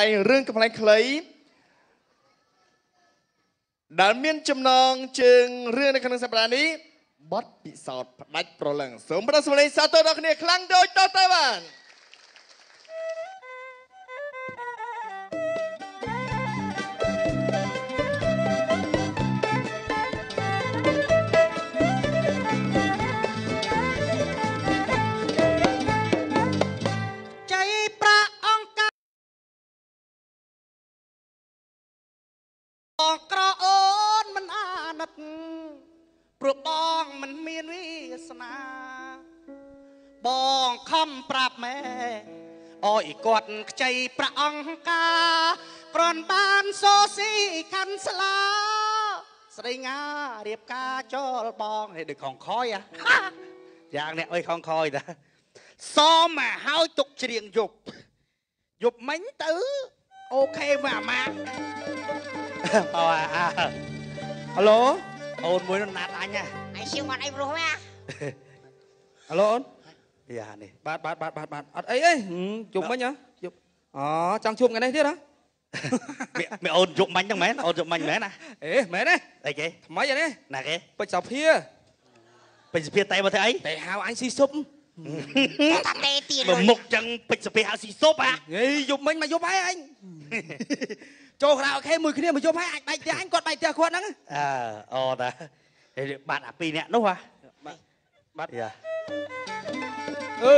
ដែងរឿងកំ pl ែងខ្លីដែលមានចំណងជើងរឿងនៅក្នុងសប្តាហ៍នេះបទពិសោធន៍ផ្ដាច់ប្រលឹងសូមប្រសិទ្ធសាទរដល់គ្នាខ្លាំងដូចតទៅបាន ព្រោះបងមិនមានវាសនា បងខំប្រាប់ម៉ែអយគាត់ខ្ចីប្រាក់អង្គការគ្រាន់បានសូស៊ីខាន់ស្លា ស្រីងារៀបការចូលបងហេដូចខងខយអាយ៉ាងនេះអុយខងខយតាសមមកហើយទុកច្រៀងយប់យប់មិញទៅអូខេមកអាម៉ាក់អូអាហឡូ អូនមួយនោះណាត់អញណាអញសៀវគាត់អីព្រោះម៉ែហឡូអូនយ៉ានេះបាទបាទបាទបាទបាទអត់អីអីហឹមជុំមិញហ៎ជុំអូចង់ជួបថ្ងៃនេះទៀតហ៎មីមីអូនយប់មាញ់ហ្នឹងមែនអូនយប់មាញ់មែនណាអេមែនទេអីគេថ្មីហ្នឹងណាគេពេជ្រសភាពេជ្រសភាតែមកធ្វើអីតែហៅអញស៊ីស៊ុប តាទេទៀតមើលមុខចឹងពេជ្រសភាហៅស៊ីស៊ុបហ่ะហេយប់មិញមកយប់ហើយអញចូលខារ៉ាអូខេមួយគ្នាមកយប់ហើយអាចបែកផ្ទះអញគាត់បែកផ្ទះគាត់ហ្នឹងអើអូតាហើយបាត់អាពីរនាក់នោះហ่ะបាទយ៉ាអឺ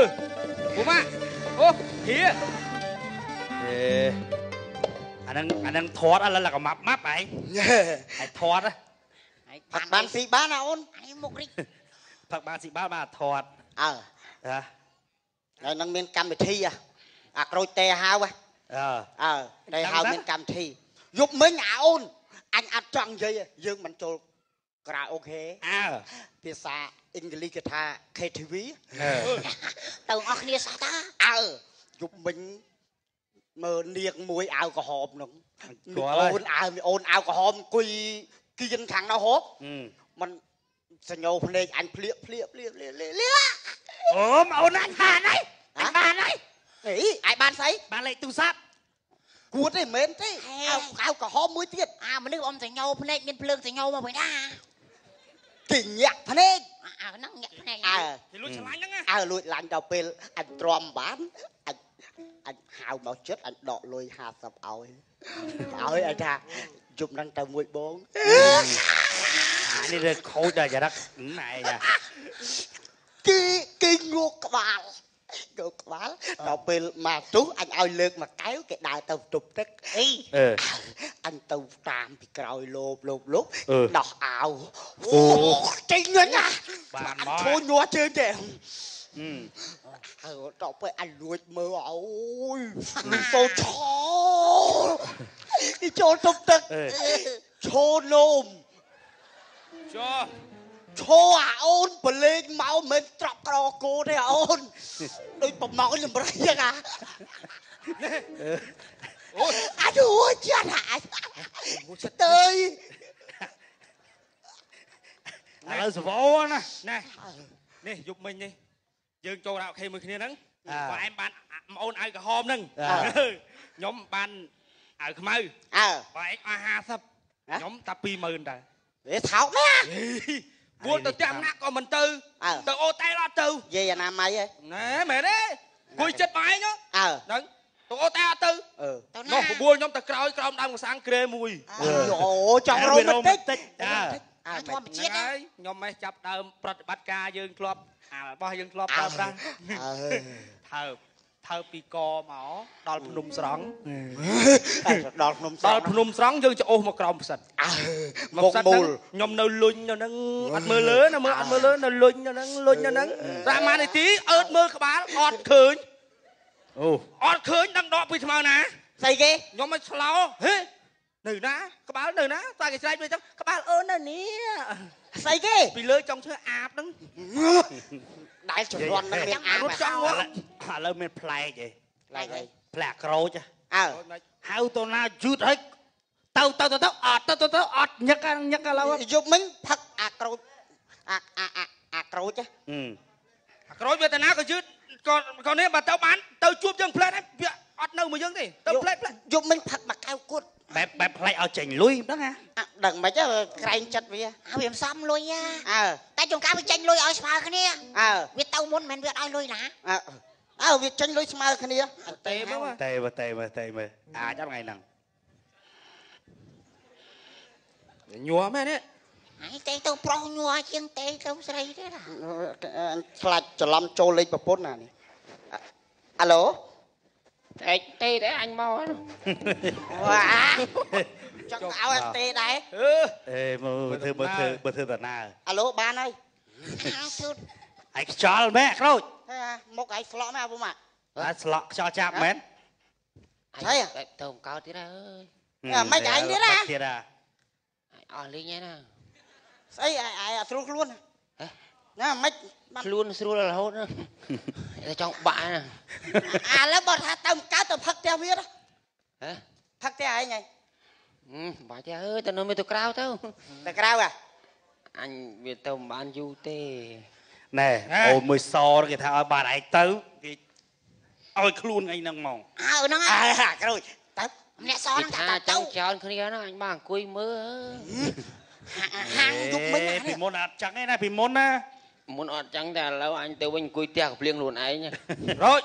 ពូម៉ាក់អូហៀអេអាហ្នឹងអាហ្នឹងធាត់ឥឡូវឡើងម៉ាប់ម៉ាប់ឯងហើយធាត់ហ៎ផាត់បានស៊ីបានណាអូនអញមុខរិចផឹកបានស៊ីបានបានធាត់អើ ហ៎ហើយនឹងមានកម្មវិធីហ៎អាក្រូចតែហៅហ៎អើអើតែហៅមានកម្មវិធីយប់មិញអាអូនអញអត់ចង់និយាយទេយើងមិនចូលក្រៅអូខេអើភាសាអង់គ្លីសគេថា KTV អឺទៅអស់គ្នាសោះតាអើយប់មិញមើលនាងមួយអាវក្រហមហ្នឹងស្គាល់ហើយអូនអាវមីអូនអាវក្រហមអង្គុយគៀនខាងនោះហូបអឺมันសញ្ញោភ្នែកអញភ្លៀកភ្លៀកភ្លៀកភ្លៀក ភ្លៀកភ្លៀកអូមអូនអញបានហើយអញបានហើយអីអាយបានស្អីបានលេខទូរស័ព្ទគួតទេមែនទេអាវអាវក្រហមមួយទៀតអាមនុស្សអមសញ្ញោភ្នែកមានភ្លើងសញ្ញោមកវិញណាគេញាក់ភ្នែកអាហ្នឹងញាក់ភ្នែកអើគេលួចឆ្លាញ់ហ្នឹងណាអើលួចឡាញ់ដល់ពេលអញទ្រាំបានអញអញហៅមកចិត្តអញដកលុយ50ឲ្យឲ្យអញថាជុំនឹងទៅមួយបងអានេះរើខូចដល់ចរិតណែយ៉ា គេគេងក់ក្បាលងក់ក្បាលដល់ពេលមកទុះអញឲ្យលើកមកកែវគេដើរទៅទប់ទឹកអីអឺអញទៅតាមពីក្រោយលោបលោបលោបអឺដោះអាវអូចេញញ៉ាបានមកឈួញញ័រជើងទេអឺហើយដល់ពេលអញលួចមើលអូយសោឆោគេចូលទប់ទឹកអឺឈោនោមចុះ ឈោអាអូនប្រលេងមកមិនមែនត្រប់ក្រគោទេអាអូនដូចប្រម៉ោចលំរៃចឹងអាអូយអាយូចាស់អាយទៅឥឡូវសវោណាណែនេះយប់មិញនេះយើងចូលរ៉ាអូខេមួយគ្នាហ្នឹងអើបើអែមបានប្អូនអាវក្រហមហ្នឹងអើខ្ញុំបានអាវខ្មៅអើបើឯងអស់50ខ្ញុំតែ20000ដែរវាថោកណា គួរទៅផ្ទះណាក់ក៏មិនទៅអើទៅអូតែលអត់ទៅយាយអនាម័យហ៎ណែមែនទេគួយចិត្តបងឯងហ៎អើហ្នឹងទៅអូតែអត់ទៅអឺទៅនោះណាបបួលខ្ញុំទៅក្រោយក្រោមដើមកសាំងក្រេមួយអូចង់រោមបន្តិចអើអើធម្មហ្នឹងជាតិណាហើយខ្ញុំមិនចាប់ដើមប្រតិបត្តិការយើងធ្លាប់អារបស់យើងធ្លាប់អើប្រើប្រាស់អើថើប ថើបពីកមកដល់ភ្នំស្រង់ដល់ភ្នំសដល់ភ្នំស្រង់យើងច្អូសមកក្រោមផ្សិតអើមកមកផ្សិតមូហ្នឹងលខ្ញុំនៅលុញនៅហ្នឹងអត់មើលលើណាមើលអត់មើលលើនៅលុញនៅហ្នឹងលុញនៅហ្នឹងសាមានាទីអើតមើលក្បាលអត់ឃើញអូអត់ឃើញដឹងដកពីថ្មណាស្អីគេខ្ញុំមិនឆ្លោហេនៅណាក្បាលនៅណាតែគេស្រែកវិញចឹងក្បាលអូននៅនេះស្អីគេពីលើចង់ឈើអាបហ្នឹង ដែលជំនាន់នឹងមានអារត់ចង់ឥមកឡូវឥឡូវមានប្លែកឯងឡៃឡៃប្លែកក្រូចហ៎អើហៅទៅណាយឺតហើយទៅទៅទៅទៅអត់ទៅទៅទៅអត់ញឹកអាញឹកឥឡូវហ៎យប់មិញផឹកអាក្រូចអាអាអាអាក្រូចហ៎អឺអាក្រូចវេទនាក៏យឺតក៏ក៏នេះបើទៅបានទៅជួបយើងផ្លែតហើយវា អអត់នៅមួយយើងទេទៅផ្លែផ្លែយប់មិញផឹកមកកៅគត់បែបបែបផ្លែឲ្យចេញលុយហ្នឹងណាអ่ะដឹងមិនទេក្រែងចិត្តវាហើយវាមិនសមលុយណាអើតែជួនកាលវាចាញ់លុយឲ្យស្មើគ្នាអើវាទៅមុនមិនវាឲ្យលុយណាអើអើវាចេញលុយស្មើគ្នាទេមើលមកតែមើលតែមើលតែមើលអាចអត់ថ្ងៃហ្នឹងញ័រមែនទេហើយទេទៅប្រុសញ័រជាងទេទៅស្រីទេណាខ្លាច់ច្រឡំចូលលេខប្រពន្ធណានេះអអាឡូ តែទេតែអញមកវ៉ាចង់ឲ្យអត់ទេដែរអឺអេមើលធ្វើមើលធ្វើមើលធ្វើតាណាអាឡូបានហើយអាស៊ុតឯខ្យល់ម៉ែក្រូចហេមកឯងស្លក់មែ ណាមិនខ្លួនស្រួលរហូតតែចង់បាក់ណាអាឡូវបើថាទៅកើតទៅផឹកផ្ទះវាហ៎ផឹកផ្ទះឯងហ៎បាច់ទេអើយទៅនៅមានទៅក្រៅទៅទៅក្រៅហ៎អញវាទៅមិនបានយូរទេណែអូនមួយសគេថាឲ្យបានឯងទៅគេឲ្យខ្លួនឯងហ្នឹងមកអើហ្នឹងអើក្រូចទៅម្នាក់សហ្នឹងថាទៅចោលគ្នាហ្នឹងអញបានអង្គុយមើលហាងយុគមិញពីមុនអត់ចឹងទេណាពីមុនណា មុនអត់ចឹងតែឥឡូវអញទៅវិញអង្គុយផ្ទះកភ្លៀងខ្លួនឯងរយ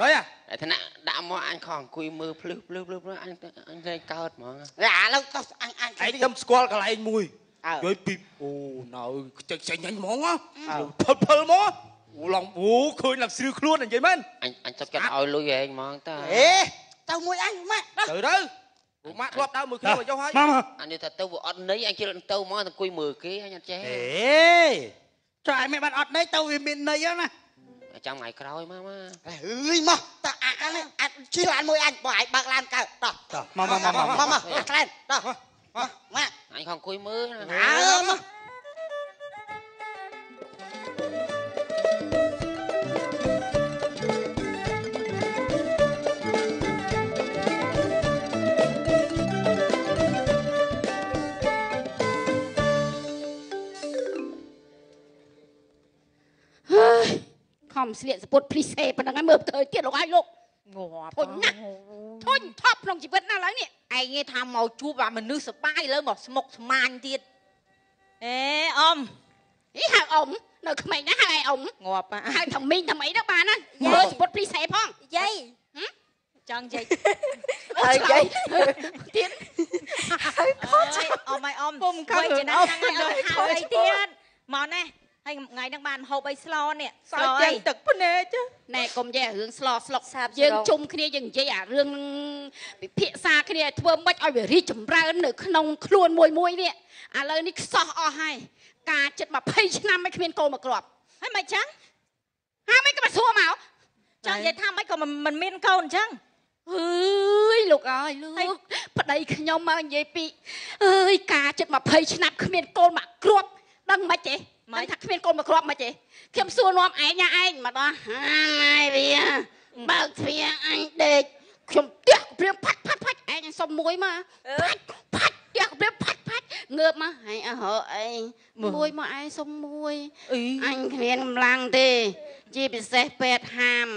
រយអាតែថ្នាក់ដាក់មកអញខំអង្គុយមើលភ្លឺភ្លឺភ្លឺភ្លឺអញអញលេងកើតហ្មងអាឥឡូវទៅអញអញឯងខ្ញុំស្គាល់កន្លែងមួយអើយយពីអូនៅខ្ចិចខ្ចិញអញហ្មងហ៎អើផលផលមកអូឡងអូឃើញឡើងស្រឿខ្លួននិយាយមែនអញអញសុខចិត្តឲ្យលុយឯងហ្មងតើអេទៅមួយអញម៉ាក់ទៅទៅទៅពូម៉ាក់ធ្លាប់ដើរមួយគ្នាមកចុះហើយមកមកអញនិយាយថាទៅវាអត់ន័យអញជិះទៅមកអង្គុយមើលគេអញអត់ចេះអេ ចុះឯងមិនបានអត់ន័យទៅវាមានន័យហ្នឹងណាចាំថ្ងៃក្រោយមកមកអើយមកតើអាអានេះអាចជិះឡានមួយអញបើឯងបើកឡានកើតតោះតោះមកមកមកមកមកមកអាក្លែនតោះមកម៉ាក់អញខំអង្គុយមើលណាអើមក ខំស្លៀកសពុតភ្លីសេប៉ុណ្ណឹងហើយមើលទៅទៀតលោកហើយលោកងាប់ធុញណាស់ធុញថប់ក្នុងជីវិតណាស់ឡើយនេះឯងឯងថាមកជួបអាមនុស្សសប្បាយឥឡូវមកស្មុកស្មាញទៀតអេអ៊ំអីហៅអ៊ំនៅក្មេងណាស់ហៅឯអ៊ំងាប់ហៅថាមីងថាម៉ីទៅបានណាមើលសពុតភ្លីសេផងយាយចង់យាយហើយយាយទៀតអើយអ៊ំអើយអ៊ំពុំខំចំណាស់ហ្នឹងឲ្យហៅអីទៀតមកណែ ហើយថ្ងៃហ្នឹងបានហូបអីស្លនេះស្លអីទឹកភ្នែកណែកុំនិយាយរឿងស្លោស្លុកសាបយើងស្រុកជុំគ្នាយើងនិយាយអារឿងពិភាក្សាគ្នាធ្វើម៉េចឲ្យវារីកចម្រើននៅក្នុងខ្លួនមួយមួយនេះឥឡូវនេះខ្សោះអស់ហើយការចិត្ត20ឆ្នាំមិនគ្មានកូនមកគ្រាប់ហើយមិនចឹងហាមិនក៏មកសួរមកចង់និយាយថាមិនក៏មិនមិនមានកូនអញ្ចឹងអើយលោកអើយលោកប្តីខ្ញុំមកនិយាយពីអើយការចិត្ត20ឆ្នាំគ្មានកូនមកគ្រាប់ដឹងមិនទេ មិនថាគ្មានកូនមកគ្រាប់មិនទេខ្ញុំសួរនាំឯងណាឯងមកដល់ហាយវាបើកទ្វារអញដេកខ្ញុំផ្ទះព្រាមផាច់ផាច់ផាច់ឯងសុំមួយមកផាច់ផាច់ផ្ទះព្រាមផាច់ផាច់ងើបមកឯងអើហឺអីមួយមកឯងសុំមួយអីអញគ្មានកម្លាំងទេ ជាពិសេសពេទ្យហាម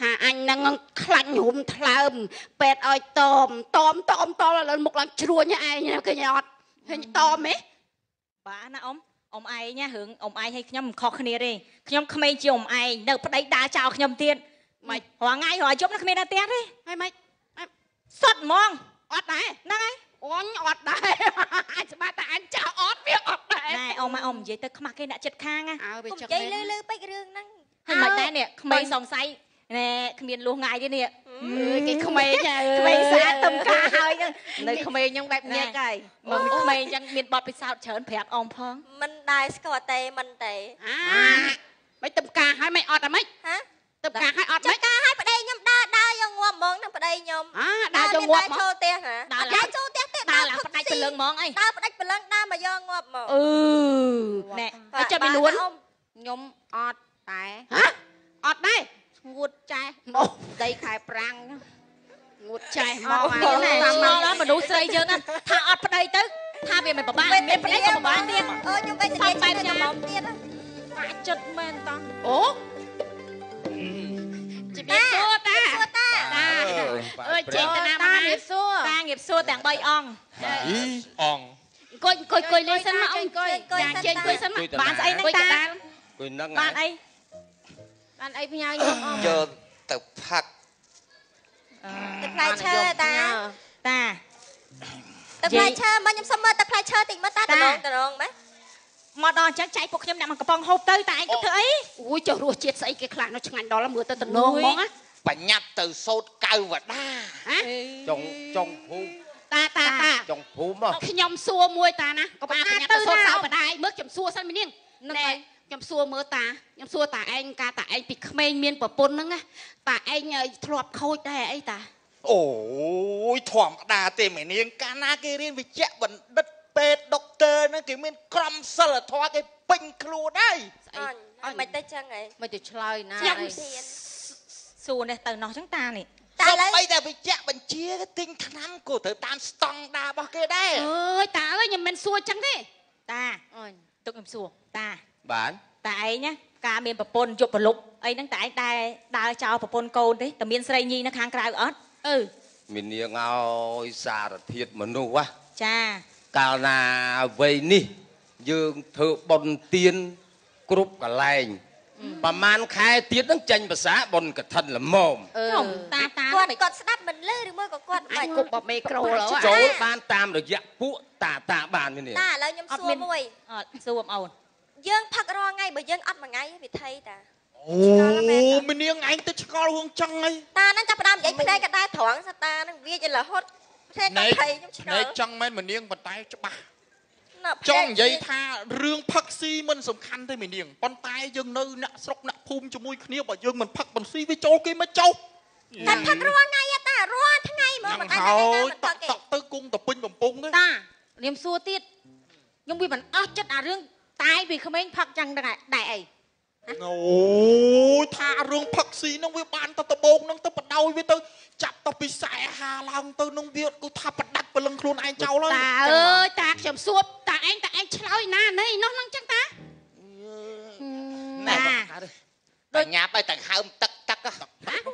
ថាអញនឹងខ្លាញ់រុំថ្លើមពេទ្យឲ្យតមតមតមតមឥឡូវមុខឡើងជ្រួញឯងឃើញអត់ឃើញតមហ៎បាទណាអ៊ំ អ៊ំឯងណារឿងអ៊ំឯងហើយខ្ញុំមិនខុសគ្នាទេខ្ញុំក្មេងជាអ៊ំឯងនៅប្តីដើរចោលខ្ញុំទៀតមិនរាល់ថ្ងៃរាល់យប់ណាគ្មាននៅផ្ទះទេហើយមិនសុតហ្មងអត់ដែរហ្នឹងហើយអញអត់ដែរអញស្បាតែអញចោលអត់វាអត់ដែរណែអ៊ំម៉ែអ៊ំនិយាយទៅខ្មាស់គេអ្នកចិត្តខាងណាអើវាកុំចឹងនិយាយលឺលឺពេករឿងហ្នឹងហើយមិនដែរនេះក្មេងសង្ស័យ ណែគ្មានលួសងាយទេនេះអើយគេក្មេងចាក្មេងស្អាតទំការហើយហ្នឹងនៅក្មេងខ្ញុំបែបញឹកហើយមកក្មេងអញ្ចឹងមានបទពិសោធន៍ច្រើនប្រាប់អ៊ំផងមិនដែរស្គាល់ទេមិនទេអាមិនទំការឲ្យមិនអត់តែមិនហ៎ទំការឲ្យអត់ចុមិនះការឲ្យប្តីខ្ញុំដើរដើរយកងាប់ហ្មងនឹងប្តីខ្ញុំអាដើរយកងាប់មកចូលផ្ទះណាដើរចូលផ្ទះទេដើរឡើងផ្ដាច់ព្រលឹងហ្មងអីដើរផ្ដាច់ព្រលឹងដើរមកយកងាប់ហ្មងអឺណែហើយចាំមីលួនខ្ញុំអត់តែហ៎អត់ដែរ ងួតចេះមកដីខែប្រាំងងួតចែកអមកត់ហើយទេណែឆ្ងល់ដល់មនុស្សស្រីយើងហ្នឹងថាអត់ប្តីទៅថាវាមិនពិបាកមានប្តីក៏ពិបាកទៀតអើខ្ញុំវិញទៅសំបែបែបបយ៉ាងកំមទៀតបាក់ចិត្តមែនតោះអូជំរាបសួរតាសួរតាតាអើយចេញតាណាតាមកណានេះសួរតា nghiệp សួរទាំង3អង្គអីអងអង្គុយអង្គុយអង្គុយលេងសិនមកអង្គុយចាចេញអង្គុយសិនមកបានស្អីហ្នឹងអង្គុយតាកដាលគួយនឹងបានអី បានអីផ្ញើខ្ញុំអមយកទៅផឹកទឹកផ្លែឈើតាតាទឹកផ្លែឈើមកខ្ញុំសុំមើលទឹកផ្លែឈើតិចមើលតាតាដងដងម៉េចមកដល់អញ្ចឹងចែកពួកខ្ញុំអ្នកមកកំប៉ុងហូបទៅតាឯងទៅធ្វើអីអូយចុះរសជាតិស្អីគេខ្លះនោះឆ្ងាញ់ដល់មើលទៅតំណងហ្មងណាបញ្ញាប់ទៅសោតកៅវដាហ៎ចុងចុងភូមិតាតាតាចុងភូមិហ៎ខ្ញុំសួរមួយតាណាកុំអាប្រញាប់ទៅសោតសោបដាយមើលខ្ញុំសួរសិនមីនាងនឹងណែហើយ ខ្ញុំសួរមើលតាខ្ញុំសួរតាឯងការតាឯងពីក្មេងមានប្រពន្ធហ្នឹងណាតាឯងធ្លាប់ខូចដែរអីតាអូយធម្មតាទេមេនាងកាលណាគេរៀនវិជ្ជបណ្ឌិតពេទ្យដុកទ័រហ្នឹងគេមានក្រមសីលធម៌គេពេញខ្លួនហើយស្អីអញអញមិនទៅចឹងហីមិនទៅឆ្លើយណាខ្ញុំអីហ៊ានសួរនេះទៅណោះអញ្ចឹងតានេះតែឥឡូវបីតែវិជ្ជបញ្ជាគេទិញថ្នាំក៏ត្រូវតាមស្តង់ដាររបស់គេដែរអើយតាអើយខ្ញុំមិនសួរចឹងទេតាអើយទុកខ្ញុំសួរតា បានតាឯងណាការមានប្រពន្ធយប់ប្រលប់អីហ្នឹងតាឯងដើរដើរចោលប្រពន្ធកូនទេតែមានស្រីញីនៅខាងក្រៅអត់អឺមាននាងឲ្យសារធាតុមនុស្សហ៎ចាកាលណាវ័យនេះយើងធ្វើបុណ្យទានគ្រប់កន្លែងប្រហែលខែទៀតនឹងចេញភាសាបុណ្យកឋិនល្មមអឺខ្ញុំតាតាគាត់មិនគាត់ស្ដាប់មិនលឺឬមួយក៏គាត់អមិនញគប់បបមេក្រូឡូចូលបានតាមរយៈពួកតាតាបានមាននាងតាឥឡូវខ្ញុំសួរមួយអត់សួរបងអូន យើងផឹករាល់ថ្ងៃបើយើងអត់មួយថ្ងៃវិធីតាអូមេនាងឯងទៅឆ្កល់ហួងចឹងហើយតាហ្នឹងចាប់ផ្ដើមនិយាយផ្លែកដែរត្រង់សតាហ្នឹងវាយរហូតផ្លែកភ័យខ្ញុំឆ្ងណែល់ចង់មែនមេនាងប៉ុន្តែច្បាស់ណាចង់និយាយថារឿងផឹកស៊ីមិនសំខាន់ទេមេនាងប៉ុន្តែយើងនៅអ្នកស្រុកអ្នកភូមិជាមួយគ្នាបើយើងមិនផឹកបន្ស៊ីវាចូលគេមិនចោលតែផឹករាល់ថ្ងៃហ៎តារាល់ថ្ងៃហ្មងញ៉ាំមិនតែហើថ្ងៃណាយមិនតផឹកក់ទេតក់ទៅគង់ទៅពេញបំពង់ទេតានាមសួរទៀតខ្ញុំវាមិនអស់ចិត្តអារឿង តាយពីក្មេងផឹកចឹងដែរដែរអីអូយថារឿងផឹកស៊ីហ្នឹងវាបានទៅដបោកហ្នឹងទៅបដោយវាទៅចាប់ទៅពីខ្សែហាឡើងទៅហ្នឹងវាគឺថាបដាច់ព្រលឹងខ្លួនឯងចោលហើយតាអើយតាខ្ញុំសួរតាឯងតាឯងឆ្លើយណានេះនោះហ្នឹងចឹងតាណែដូចញ៉ាប់ឲ្យតែហើមទឹកទឹក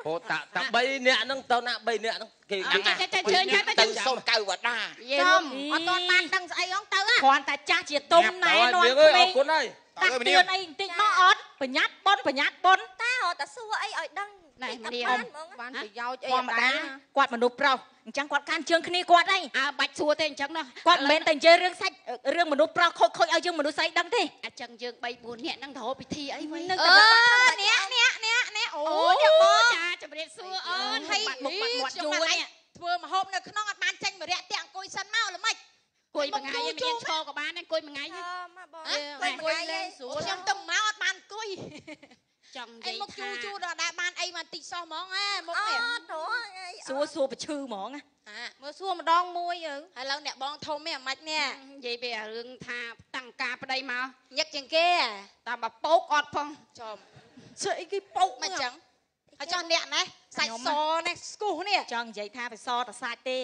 ពោតាតា3នាក់ហ្នឹងទៅណា3នាក់ហ្នឹងគេអើចេះចេះជើញទៅទៅសូមកៅវដាយេចំអអត់ត់ទាទាន់ន់បាបាននដឹងស្អីអងទៅ គ្រាន់តែចាស់ជាទុំណែនាំអើយក្មេងអរគុណហើយតាក់ទឿនអីបន្តិចមកអត់ប្រញាប់ប៉ុនប្រញាប់ប៉ុនតារត់តែសួរអីឲ្យដឹងណែអត់នាងបានហ្មងបានប្រយោជន៍អីធអម្មត់តាដែរគាត់មនុស្សប្រុសអញ្ចឹងគាត់កាន់ជើងគ្នាគាត់អីអើបាច់សួរទេអញ្ចឹងណាគាត់មិនមែនតែនិយាយរឿងសាច់រឿងមនុស្សប្រុសខូចខូចឲ្យយើងមនុស្សស្អីដឹងទេអញ្ចឹងយើង3 4នាក់ហ្នឹងទៅរកពិធីអីវិញនឹងអតែឺគាត់អ្នកអ្នកអ្នកអ្នកអូអូអ្នកអ្នកបបងងចាជំរាបសួរអូនហើយបាត់មុខបាត់មាត់យូរនេះធ្វើមហូបនៅក្នុងអត់បានចេញមរៈតាំងអង្គុយសិនមកល្មិច គួយមួយថ្ងៃឯងមានឈរក៏បានដែរគួយមួយថ្ងៃអហ្នឹងមកបងអើអង្គុយមួយថ្ងៃឯងស្រួលខ្ញុំទៅមកអត់បានអង្គុយចង់និអីយាយមកជូថាជូដល់ដែរបានអីមកតិចសោះហ្មងហ៎មកនេះអត់ទៅអីសួរសួរប្រឈឺហ្មងណាមើលសួរម្ដងមួយទៅឥឡូវអ្នកបងធំនេះអាម៉េចនេះនិយាយពីរឿងថាតាំងការប្តីមកញឹកជាងគេតាមមកពោកអត់ផងចំស្អីគេពុកមិនចឹងហើយចង់អ្នកណាសាច់សនេះស្គូសនេះចង់និយាយថាបិសតសាច់ទេ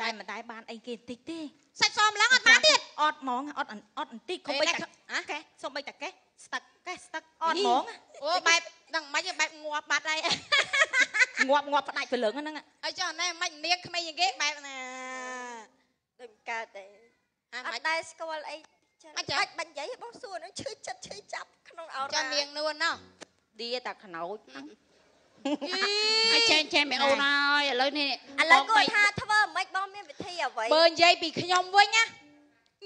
តែមិនដែរបានអីគេបន្តិចទេ សាច់សម្លឹងអត់បានទៀតអត់ហ្មងអត់អត់បន្តិចខំបីតាកេះសុំបីតាកេះស្ទឹកកេះស្ទឹកអត់ហ្មងអូបែបដឹងមិនបែបងាប់បាត់ហើយងាប់ងាប់ផ្ដាច់ព្រលឹងហ្នឹងហើយចង់ណែមិននាងក្មេងជាងគេបែបណាដូចកើតទេអត់ដែរស្គាល់អីចឹងបាច់បាច់និយាយបងសួរនឹងឈឺចិត្តឈឺចាប់ក្នុងអរចាំនាងនួនណោះឌីតាខ្នោច ហើយចែងចែងមេអូនហើយឥឡូវនេះឥឡូវគាត់ថាធ្វើមិនបងមានវិធីអ្វីបើនិយាយពីខ្ញុំវិញណា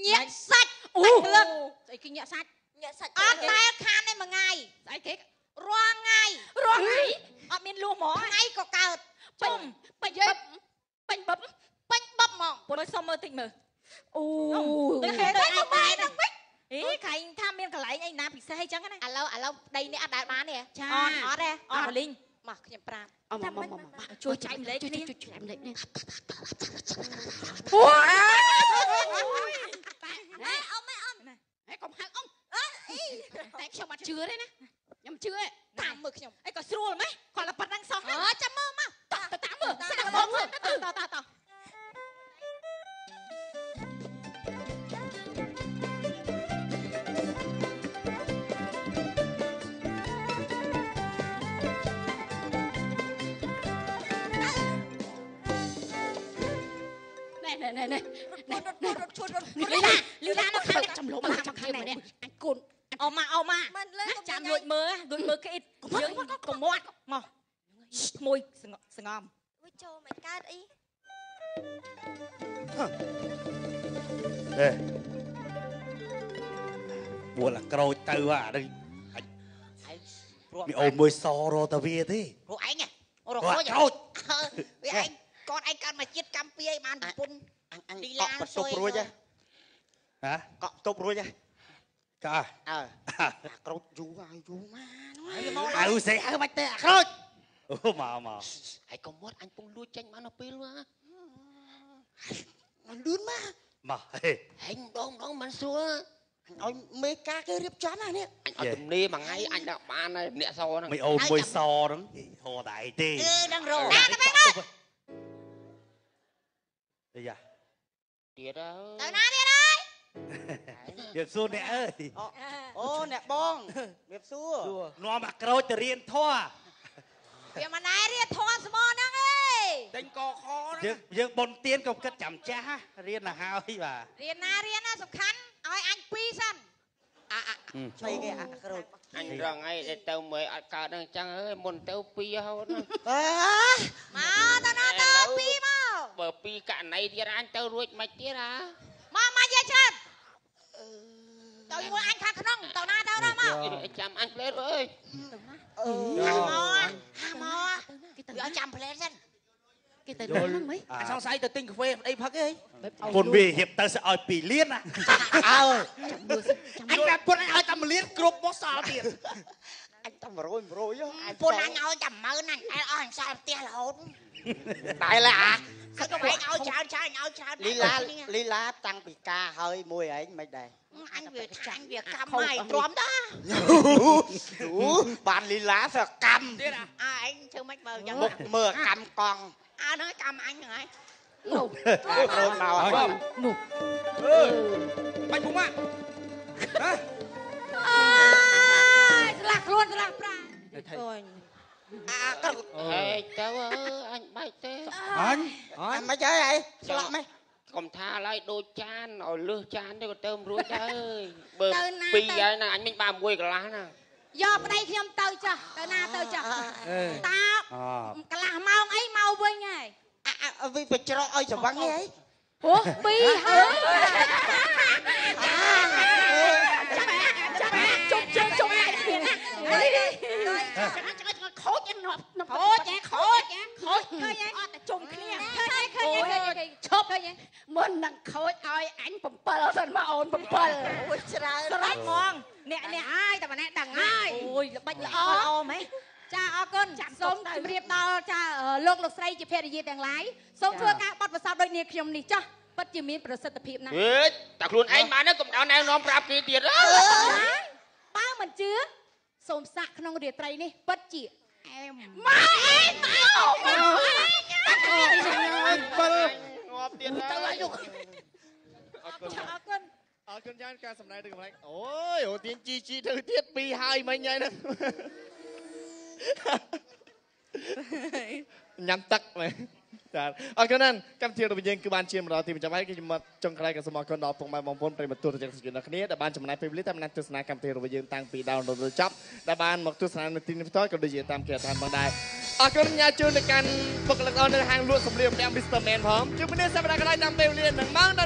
ញាក់សាច់អូភ្លឹកស្អីគេញាក់សាច់ញាក់សាច់អត់ដែលខានទេមួយថ្ងៃស្អីគេរាល់ថ្ងៃរស់ហើយអត់មានលួសហ្មងថ្ងៃក៏កើតជុំបាញ់បឹបបាញ់បឹបពេញបបហ្មងពុនសុំមើលតិចមើលអូទៅហេតុតែឯងដែរហ្នឹងវិញអេខែងថាមានកន្លែងអីណាពិសេសអីចឹងណាឥឡូវឥឡូវដីនេះអត់ដែលបានទេចាអត់អត់ទេអត់លីង មកខ្ញុំប្រាប់អមមកមកជួយចែកម្លែកគ្នាជួយចែកម្លែកនេះអើអ៊ំអ៊ំហេកុំហៅអ៊ំតែខ្ញុំអត់ជឿទេណាខ្ញុំជឿតាមមើលខ្ញុំអីក៏ស្រួលម៉េះគាត់តែប៉ុណ្្នឹងសោះអើចាំមើលមកទៅតាមមើលស្ដាប់បងតតតត ណែណែណែណែណែរត់រត់ឈួតរត់លីឡាលីឡាមកខាងចំលោមមកខាងនេះអញគូនអោម៉ាអោម៉ាមិនលើចាំលួចមើលលួចមើលគេយើងកុំមាត់មកក្មួយសងំអូចូលមិនកើតអីអេមួលអាក្រូចទៅអានេះឯងព្រោះមានអូនមួយសរទៅវាទេព្រោះឯងអូររខូកចក្រូចវាឯងកូនឯងកើតមកជាតិកម្ពុជាឲ្យបានប្រពន្ធ អញអញកក់បន្ទប់រួចហ៎ហ៎កក់បន្ទប់រួចហ៎កាអើអាក្រូចយូរហើយយូរមកហើយមកអើសេអើមិនទេអាក្រូចអូមកមកហើយកុំមាត់អញពងលួចចេញបានដល់ពេលណាមិនលឿនមកមកហេហែងម្ដ ទំនេរមួយថ្ងៃអញដាក់បានហើយអ្នកសហ្នឹងមិនអូនមួយសហ្នឹងហោតែឯទេអឺដឹងរោណាទៅបែបនេះយ៉ាទៀតហើយទៅណាទៀតហើយយកសួរអ្នកអើយអូអ្នកបងរៀបសួរនាំអាក្រូចទៅរៀនធម៌វាមិនណែរៀនធន់ស្មោហ្នឹងអីដេញកខយើងយើងបុនទៀនក៏គិតចាំចាស់រៀនទៅហើយបាទរៀនណារៀនណាសំខាន់ឲ្យអញពីរសិនអាអាស្អីគេអាក្រូចអញរងអីដែលទៅមើលអត់កើតហ្នឹងអញ្ចឹងអើយមុនទៅពីរហូតហ្នឹងអើមកទៅណាទៅពីរមក បើពីរករណីទៀតអញទៅរួចមិនទៀតហ៎មកមកយាយច្រើនទៅមួយអញខាងក្នុងទៅណាទៅណាមកចាំអញផ្លេតអើយអឺមកហាមកគេទៅឲ្យចាំផ្លែសិនគេទៅហ្នឹងមិនអញសង្ស័យទៅទិញកាហ្វេប្តីផឹកអីពុនវារៀបទៅស្អឲ្យ2លានណាអើអញប្រាប់ពុនអញឲ្យតែមួយលានគ្រប់មកសល់ទៀតអញតែ100 100អញពុនអញឲ្យចាំម៉ឺនអញអស់អញសល់ផ្ទះរហូតតែឡាអា ហើយក៏ឯងឲ្យច្រើនច្រើនឲ្យច្រើនលីឡាលីឡាតាំងពីការហើយមួយឯងមិនដែរអញវាចាញ់វាកម្មហើយទ្រាំដែរអូបានលីឡាសកម្មទៀត អាអើឯងធ្វើម៉េចមើលយ៉ាងមុខមើលកម្មកង់អើហ្នឹងកម្មអញហ្នឹងហើយនោះរត់មកនោះអើបាច់ពុំមកហ៎អើយស្លាក់ខ្លួនស្លាក់ប្រាអូយអាក្រូចហេទៅអើយអញបែកទេអញអាមិនហើយអីស្លាក់ម៉េចកុំថាឡើយដូចចានឲ្យលឺចានទៅក៏ទៅមិនរួចដែរអើយបើពីរហើយណាអញមិញបានមួយកន្លះណាយកប្តីខ្ញុំទៅចាស់ទៅណាទៅចាស់តាអកន្លះម៉ោងអីមកវិញហើយអាវាបច្រកឲ្យច្រវឹងហីអូពីរហើយជុំជើងជុំដៃគ្នាណាខូចយ៉ាងណាប់ណាប់ ខូចហ៎ខូចហ៎ខូច ឃើញហ៎អត់តែជុំគ្នាឃើញឃើញឃើញឃើញឈប់មុននឹងខូចឲ្យអញ7សិនមកអូន7អូយច្រើនស្រេចហ្មងអ្នកអ្នកហើយតែម្នាក់ដឹងហើយអូយល្បិចល្អល្អមែនចាអរគុណសូមជម្រាបដល់ចាលោកលោកស្រីជាភរិយាទាំងឡាយសូមធ្វើការបត់ពិសោធន៍ដូចនាងខ្ញុំនេះចាស់ពិតជាមានប្រសិទ្ធភាពណាស់ហេតែខ្លួនឯងបានហ្នឹងកុំដល់ណែនាំប្រាប់គេទៀតអើយបើមិនជឿសូមសាក់ក្នុងរាត្រីនេះពិតជា អែមមកអេមកមក7ងាប់ទៀតហើយទៅឲ្យលោកអរគុណអរគុណអរគុណច្រើនការសម្ដែងទៅកម្លាំងអូយអូទៀនជីជីទៅទៀតពីរហើយមិញហើយហ្នឹង ញ៉ាំទឹកមែនចាអរគុណណាស់កម្មវិធីរបស់យើងគឺបានជាមកដល់ទីបញ្ចប់ហើយគឺខ្ញុំមកចុងក្រោយក៏សូមអរគុណដល់ពុកម៉ែបងប្អូនប្រិយមិត្តទូរទស្សនិកជនទាំងគ្នាដែលបានចំណាយពេលវេលាតាមដានទស្សនាកម្មវិធីរបស់យើងតាំងពីដើមដល់ចប់ដែលបានមកទស្សនានៅទីនេះផ្ទាល់ក៏ដូចជាតាមគេតាមផងដែរអរគុណញ៉ាជូនទៅកាន់បុគ្គលិកនៅហាងលក់សម្លៀកបំពាក់ Mr. Man ផងជួបគ្នាសប្តាហ៍ក្រោយតាមពេលវេលានឹងម៉ោងដ